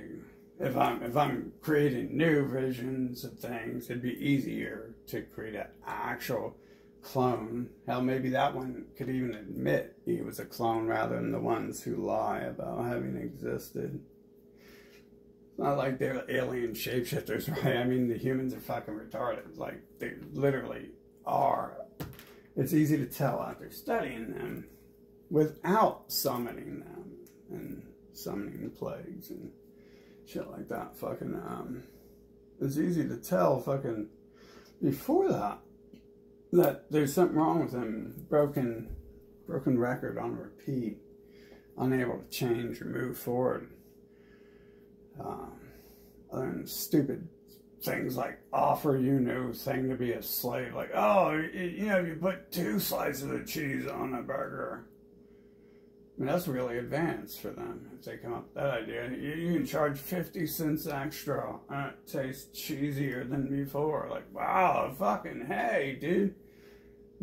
if I'm if I'm creating new visions of things, it'd be easier to create an actual clone. Hell, maybe that one could even admit he was a clone rather than the ones who lie about having existed. It's not like they're alien shapeshifters, right? I mean, the humans are fucking retarded. Like, they literally are. It's easy to tell after studying them without summoning them and summoning the plagues and shit like that. Fucking, um, it's easy to tell fucking before that that there's something wrong with them. Broken, broken record on repeat, unable to change or move forward. Um, other than stupid things like offer you no thing to be a slave, like oh, you know, you put two slices of the cheese on a burger. I mean, that's really advanced for them if they come up with that idea. You, you can charge 50 cents extra and it tastes cheesier than before. Like, wow, fucking hey, dude.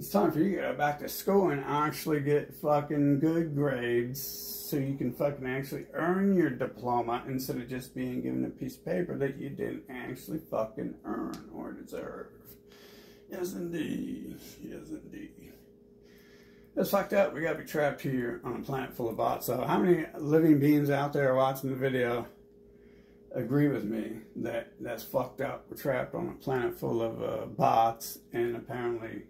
It's time for you to go back to school and actually get fucking good grades so you can fucking actually earn your diploma instead of just being given a piece of paper that you didn't actually fucking earn or deserve. Yes, indeed. Yes, indeed. It's fucked up. We gotta be trapped here on a planet full of bots. So, how many living beings out there watching the video agree with me that that's fucked up? We're trapped on a planet full of uh, bots, and apparently,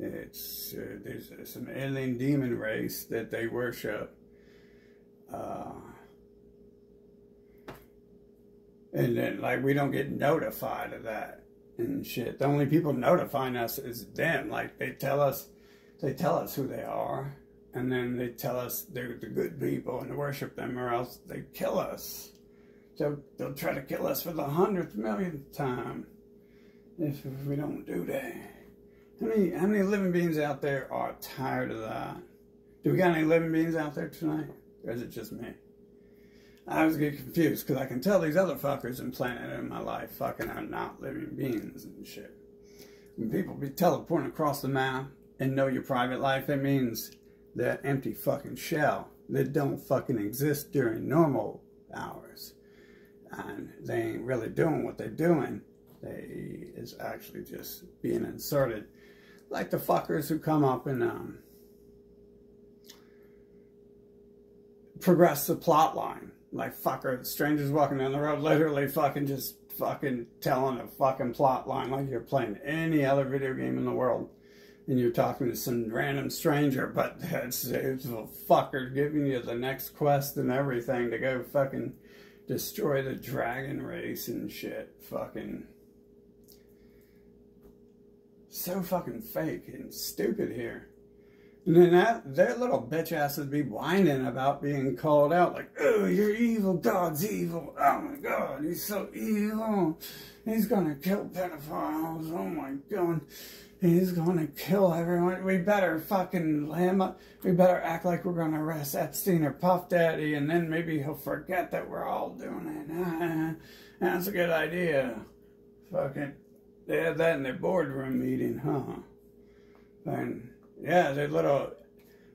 it's uh, there's some alien demon race that they worship. Uh, and then, like, we don't get notified of that and shit. The only people notifying us is them. Like, they tell us they tell us who they are, and then they tell us they're the good people and worship them, or else they kill us. So they'll try to kill us for the hundredth millionth time if we don't do that. How many how many living beings out there are tired of that? Do we got any living beings out there tonight, or is it just me? I was getting confused because I can tell these other fuckers in planet in my life fucking are not living beings and shit. When people be teleporting across the map and know your private life, that means that empty fucking shell that don't fucking exist during normal hours. And they ain't really doing what they're doing. They is actually just being inserted. Like the fuckers who come up and um, progress the plot line. Like fucker, strangers walking down the road, literally fucking just fucking telling a fucking plot line like you're playing any other video game in the world and you're talking to some random stranger, but it's, it's a fucker giving you the next quest and everything to go fucking destroy the dragon race and shit. Fucking. So fucking fake and stupid here. And then that, their little bitch asses be whining about being called out, like, oh, you're evil, God's evil. Oh my God, he's so evil. He's gonna kill pedophiles. Oh my God. He's gonna kill everyone. We better fucking him up. We better act like we're gonna arrest Epstein or Puff Daddy, and then maybe he'll forget that we're all doing it. That's a good idea. Fucking, they had that in their boardroom meeting, huh? And yeah, their little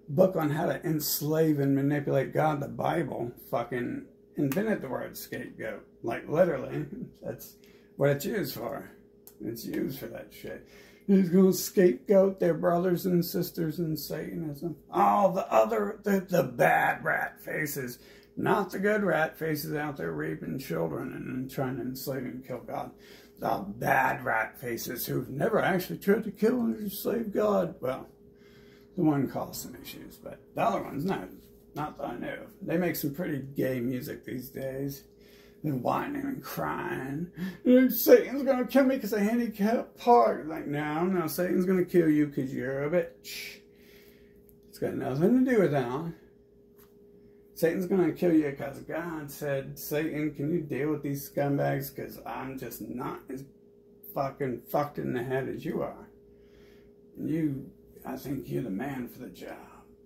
book on how to enslave and manipulate God, the Bible, fucking invented the word scapegoat. Like literally, that's what it's used for. It's used for that shit. He's going to scapegoat their brothers and sisters in Satanism. All the other, the, the bad rat faces, not the good rat faces out there raping children and trying to enslave and kill God. The bad rat faces who've never actually tried to kill and enslave God. Well, the one caused some issues, but the other ones, no, not that I know. They make some pretty gay music these days and whining and crying. Mm, Satan's gonna kill me because I handicapped park. Like, no, no, Satan's gonna kill you because you're a bitch. It's got nothing to do with that. Satan's gonna kill you because God said, Satan, can you deal with these scumbags? Because I'm just not as fucking fucked in the head as you are. You, I think you're the man for the job.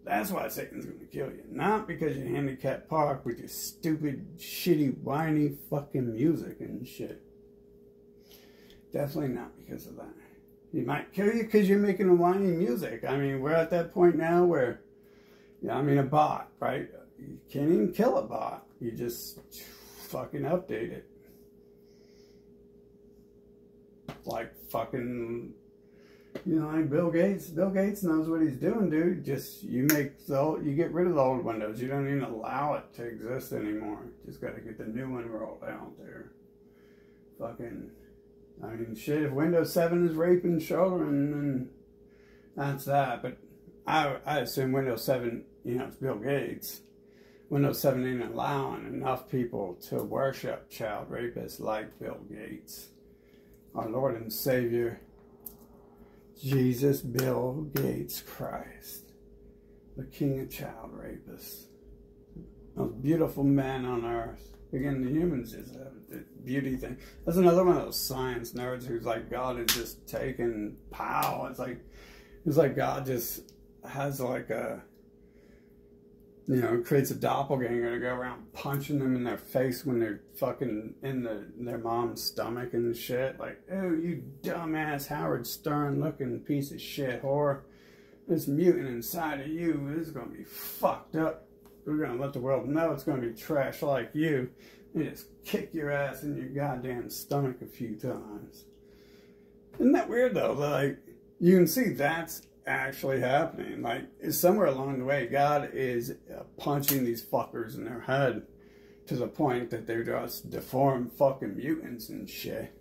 That's why Satan's going to kill you. Not because you handicap park with your stupid, shitty, whiny fucking music and shit. Definitely not because of that. He might kill you because you're making a whiny music. I mean, we're at that point now where, yeah, I mean, a bot, right? You can't even kill a bot. You just fucking update it. Like fucking You know, like Bill Gates. Bill Gates knows what he's doing, dude. Just you make the old, you get rid of the old Windows. You don't even allow it to exist anymore. Just got to get the new one rolled out there. Fucking, I mean, shit. If Windows Seven is raping children, then that's that. But I, I assume Windows Seven, you know, it's Bill Gates. Windows 7 ain't allowing enough people to worship child rapists like Bill Gates. Our Lord and Savior Jesus Bill Gates Christ, the King of child rapists, most beautiful man on earth. Again, the humans is a beauty thing. That's another one of those science nerds who's like God is just taking pow. It's like it's like God just has like a you know, creates a doppelganger to go around punching them in their face when they're fucking in the their mom's stomach and shit. Like, oh, you dumbass Howard Stern looking piece of shit whore. This mutant inside of you is gonna be fucked up. We're gonna let the world know it's gonna be trash like you. And just kick your ass in your goddamn stomach a few times. Isn't that weird though? Like, you can see that's actually happening. Like, somewhere along the way, God is uh, punching these fuckers in their head to the point that they're just deformed fucking mutants and shit.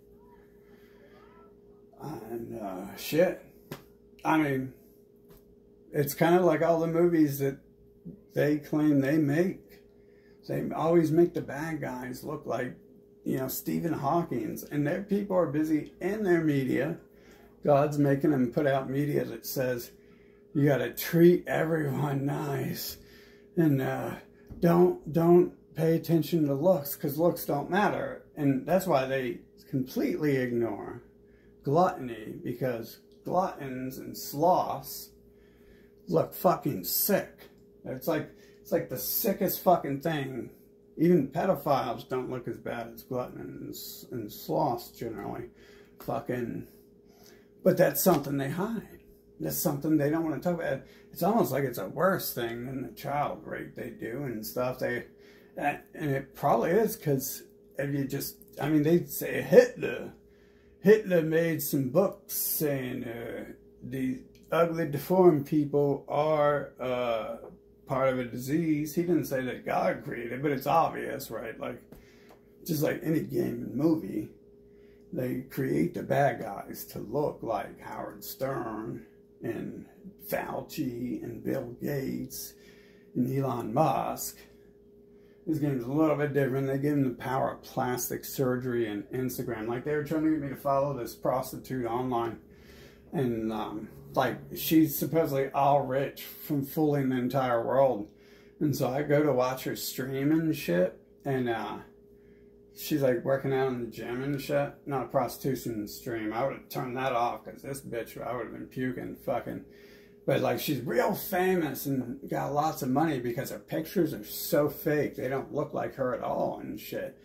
And uh, shit. I mean, it's kind of like all the movies that they claim they make. They always make the bad guys look like, you know, Stephen Hawking's. And their people are busy in their media God's making them put out media that says you got to treat everyone nice and uh, don't don't pay attention to looks because looks don't matter, and that's why they completely ignore gluttony because gluttons and sloths look fucking sick. It's like it's like the sickest fucking thing. Even pedophiles don't look as bad as gluttons and, sloths generally. Fucking but that's something they hide. That's something they don't want to talk about. It's almost like it's a worse thing than the child rape they do and stuff. They, and it probably is because if you just, I mean, they say Hitler, Hitler made some books saying uh, the ugly, deformed people are uh, part of a disease. He didn't say that God created, but it's obvious, right? Like, just like any game and movie they create the bad guys to look like Howard Stern and Fauci and Bill Gates and Elon Musk. This game's a little bit different. They give them the power of plastic surgery and Instagram. Like they were trying to get me to follow this prostitute online. And um, like she's supposedly all rich from fooling the entire world. And so I go to watch her stream and shit. And uh, she's like working out in the gym and shit. Not a prostitution stream. I would have turned that off because this bitch, I would have been puking, fucking. But like, she's real famous and got lots of money because her pictures are so fake. They don't look like her at all and shit.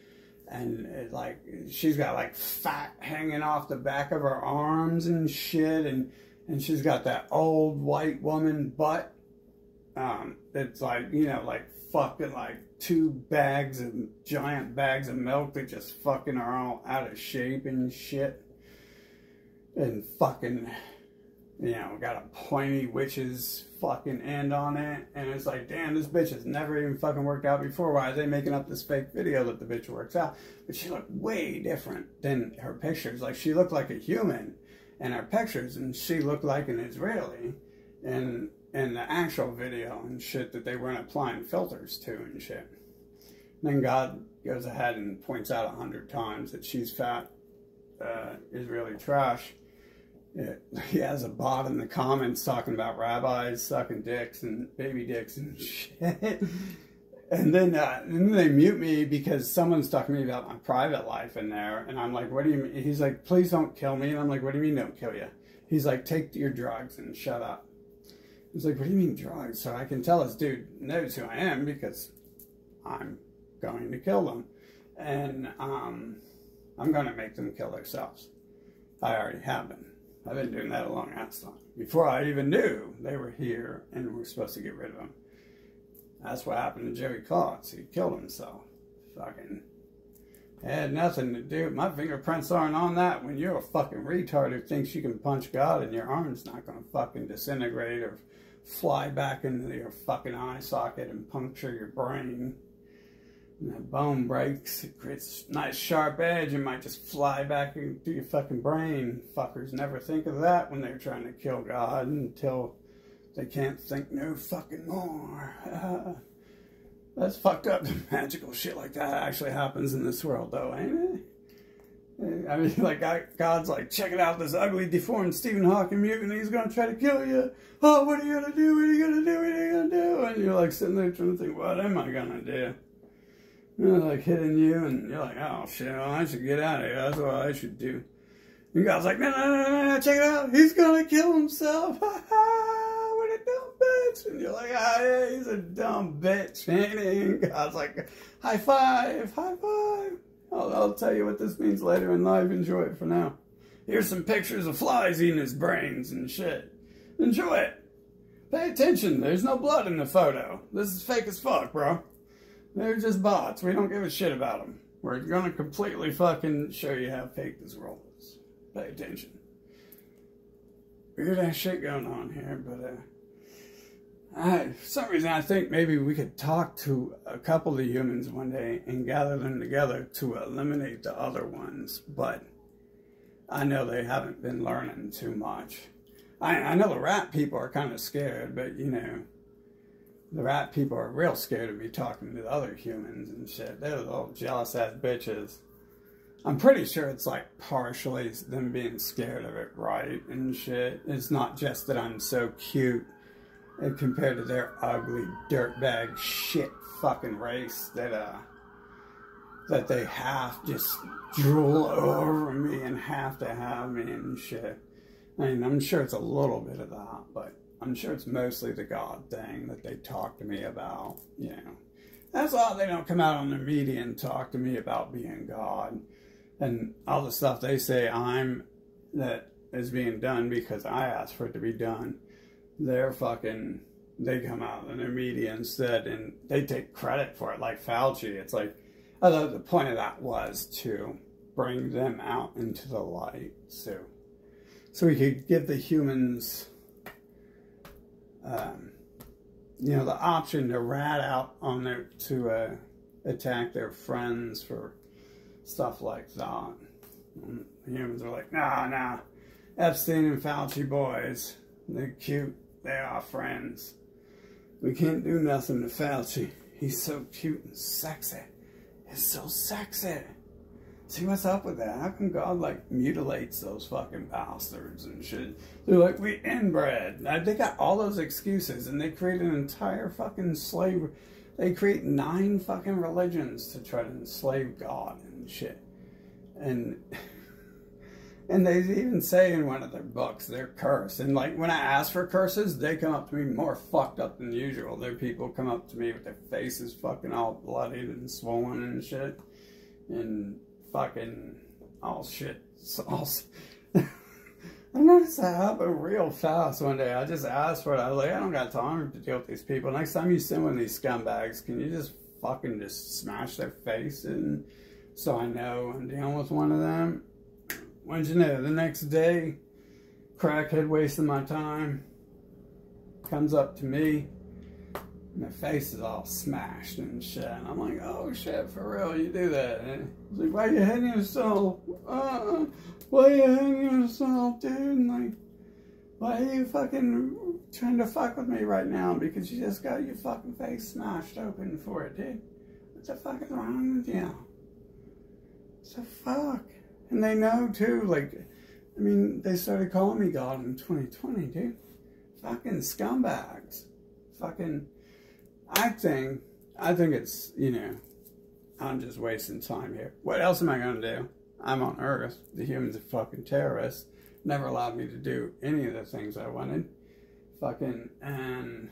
And it, like, she's got like fat hanging off the back of her arms and shit. And, and she's got that old white woman butt. Um, it's like, you know, like fucking like two bags of giant bags of milk that just fucking are all out of shape and shit. And fucking, you know, got a pointy witch's fucking end on it. And it's like, damn, this bitch has never even fucking worked out before. Why are they making up this fake video that the bitch works out? But she looked way different than her pictures. Like, she looked like a human in her pictures, and she looked like an Israeli. And in the actual video and shit that they weren't applying filters to and shit. And then God goes ahead and points out a hundred times that she's fat, uh, Israeli trash. It, he has a bot in the comments talking about rabbis sucking dicks and baby dicks and shit. and then, uh, and then they mute me because someone's talking to me about my private life in there. And I'm like, what do you mean? He's like, please don't kill me. And I'm like, what do you mean don't kill you? He's like, take your drugs and shut up. He's like, what do you mean drugs? So I can tell this dude knows who I am because I'm going to kill them. And um, I'm going to make them kill themselves. I already have been. I've been doing that a long ass time. Before I even knew they were here and we're supposed to get rid of them. That's what happened to Joey Cox. He killed himself. Fucking had nothing to do. My fingerprints aren't on that when you're a fucking retard who thinks you can punch God and your arm's not going to fucking disintegrate or fly back into your fucking eye socket and puncture your brain. And that bone breaks, it creates a nice sharp edge, it might just fly back into your fucking brain. Fuckers never think of that when they're trying to kill God until they can't think no fucking more. That's fucked up. Magical shit like that actually happens in this world, though, ain't it? I mean, like, God's like, check it out, this ugly, deformed Stephen Hawking mutant, he's gonna try to kill you. Oh, what are you gonna do? What are you gonna do? What are you gonna do? And you're like sitting there trying to think, what am I gonna do? You know, like hitting you, and you're like, oh shit, well, I should get out of here. That's what I should do. And God's like, no, no, no, no, no, check it out. He's gonna kill himself. Ha ha, what a dumb bitch. And you're like, ah, yeah, he's a dumb bitch, ain't he? And God's like, high five, high five. I'll, I'll tell you what this means later in life. Enjoy it for now. Here's some pictures of flies eating his brains and shit. Enjoy it. Pay attention. There's no blood in the photo. This is fake as fuck, bro. They're just bots. We don't give a shit about them. We're gonna completely fucking show you how fake this world is. Pay attention. Weird ass shit going on here, but uh, I, for some reason, I think maybe we could talk to a couple of humans one day and gather them together to eliminate the other ones. But I know they haven't been learning too much. I, I know the rat people are kind of scared, but you know, the rat people are real scared of me talking to the other humans and shit. They're little jealous ass bitches. I'm pretty sure it's like partially them being scared of it, right? And shit. It's not just that I'm so cute compared to their ugly dirtbag shit fucking race that uh that they have just drool over me and have to have me and shit. I mean, I'm sure it's a little bit of that, but I'm sure it's mostly the God thing that they talk to me about, you know. That's why they don't come out on the media and talk to me about being God and all the stuff they say I'm that is being done because I asked for it to be done they're fucking they come out in their media instead and they take credit for it like Fauci. It's like although the point of that was to bring them out into the light so so we could give the humans um, you know the option to rat out on their to uh, attack their friends for stuff like that. And the humans are like, nah, nah, Epstein and Fauci boys, they're cute they are friends. We can't do nothing to Fauci. He's so cute and sexy. He's so sexy. See what's up with that? How come God like mutilates those fucking bastards and shit? They're like, we inbred. They got all those excuses and they create an entire fucking slave. They create nine fucking religions to try to enslave God and shit. And And they even say in one of their books they're cursed. And like when I ask for curses, they come up to me more fucked up than usual. Their people come up to me with their faces fucking all bloodied and swollen and shit. And fucking all shit. All, I noticed that happen real fast one day. I just asked for it. I was like, I don't got time to deal with these people. Next time you send one of these scumbags, can you just fucking just smash their face and so I know I'm dealing with one of them? What'd you know? The next day, crackhead wasting my time comes up to me. My face is all smashed and shit. And I'm like, oh shit, for real, you do that. And he's like, why you hitting yourself? Uh, why you hitting yourself, dude? And like, why are you fucking trying to fuck with me right now? Because you just got your fucking face smashed open for it, dude. What the fuck is wrong with you? So fuck. And they know too, like, I mean, they started calling me God in 2020, dude. Fucking scumbags. Fucking, I think, I think it's, you know, I'm just wasting time here. What else am I going to do? I'm on Earth. The humans are fucking terrorists. Never allowed me to do any of the things I wanted. Fucking, and,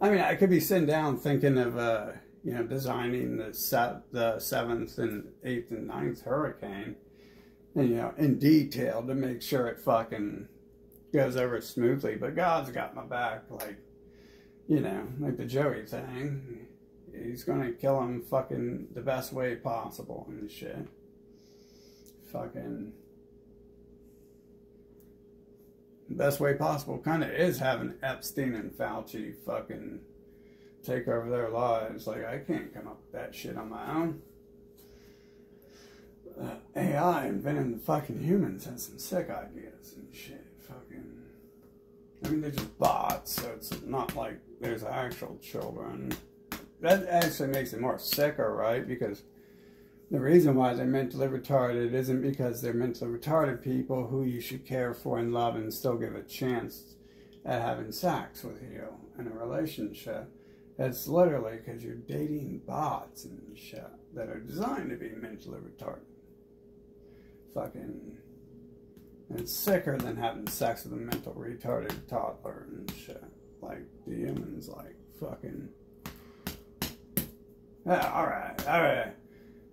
I mean, I could be sitting down thinking of, uh, you know, designing the set, the seventh and eighth and ninth hurricane, and, you know, in detail to make sure it fucking goes over smoothly. But God's got my back, like, you know, like the Joey thing. he's gonna kill him fucking the best way possible and shit. Fucking best way possible kind of is having Epstein and Fauci fucking take over their lives. Like I can't come up with that shit on my own. Uh, AI inventing the fucking humans has some sick ideas and shit. Fucking, I mean they're just bots, so it's not like there's actual children. That actually makes it more sicker, right? Because the reason why they're mentally retarded isn't because they're mentally retarded people who you should care for and love and still give a chance at having sex with you in a relationship. It's literally because you're dating bots and shit that are designed to be mentally retarded. Fucking. It's sicker than having sex with a mental retarded toddler and shit. Like, the humans, like, fucking. Yeah, alright, alright.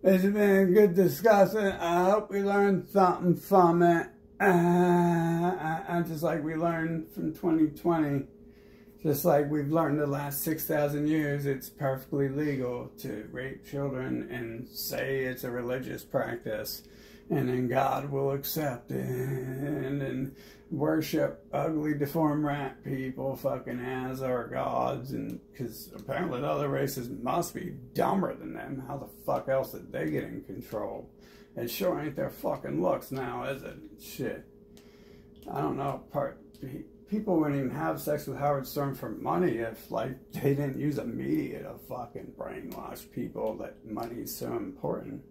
It's been good discussion. I hope we learned something from it. Uh, just like we learned from 2020, just like we've learned the last 6,000 years, it's perfectly legal to rape children and say it's a religious practice and then God will accept it, and worship ugly, deformed rat people fucking as our gods, and because apparently the other races must be dumber than them. How the fuck else did they get in control? It sure ain't their fucking looks now, is it? Shit. I don't know. Part people wouldn't even have sex with Howard Stern for money if like they didn't use a media to fucking brainwash people that money's so important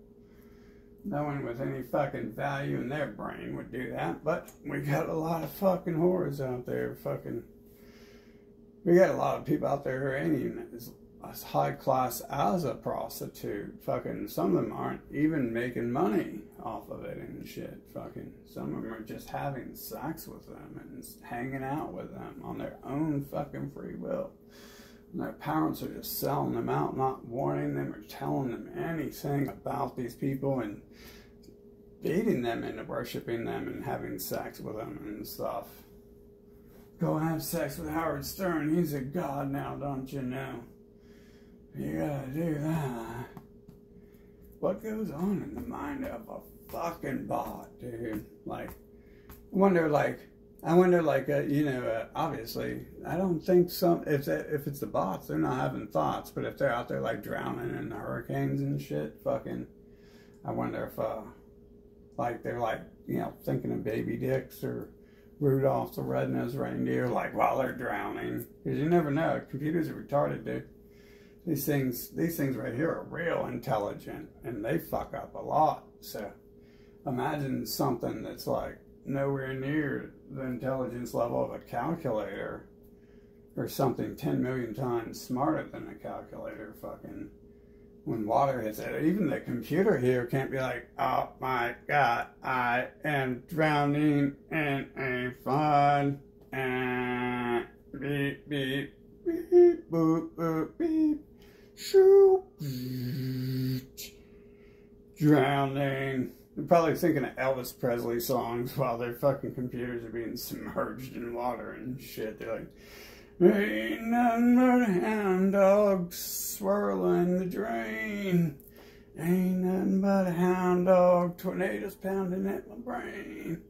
no one with any fucking value in their brain would do that. But we got a lot of fucking whores out there. Fucking, we got a lot of people out there who ain't even as high class as a prostitute. Fucking, some of them aren't even making money off of it and shit. Fucking, some of them are just having sex with them and hanging out with them on their own fucking free will. And their parents are just selling them out, not warning them or telling them anything about these people and beating them into worshiping them and having sex with them and stuff. Go have sex with Howard Stern. He's a god now, don't you know? You gotta do that. What goes on in the mind of a fucking bot, dude? Like, I wonder, like, I wonder, like, uh, you know, uh, obviously, I don't think some if if it's the bots, they're not having thoughts. But if they're out there like drowning in hurricanes and shit, fucking, I wonder if, uh, like, they're like, you know, thinking of baby dicks or Rudolph the red-nosed reindeer, like while they're drowning, because you never know. Computers are retarded, dude. These things, these things right here are real intelligent, and they fuck up a lot. So, imagine something that's like nowhere near the intelligence level of a calculator or something 10 million times smarter than a calculator fucking when water hits it. Even the computer here can't be like, oh my god, I am drowning in a flood. And beep, beep, beep, boop, boop, beep, drowning. They're probably thinking of Elvis Presley songs while their fucking computers are being submerged in water and shit. They're like, Ain't nothing but a hound dog swirling the drain. Ain't nothing but a hound dog, tornadoes pounding at my brain.